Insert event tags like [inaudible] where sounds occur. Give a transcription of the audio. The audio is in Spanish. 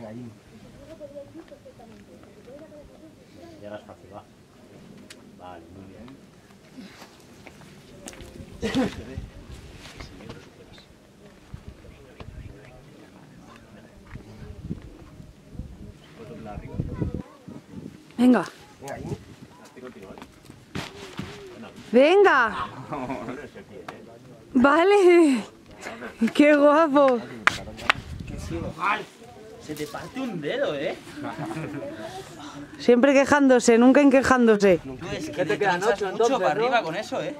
Venga, allí. Llegas fácil, va. Vale, muy bien. Venga. Venga. Venga. Vale. [laughs] Qué guapo. Se te parte un dedo, ¿eh? Siempre quejándose, nunca enquejándose. Tú es que te quedan mucho para arriba con eso, ¿eh?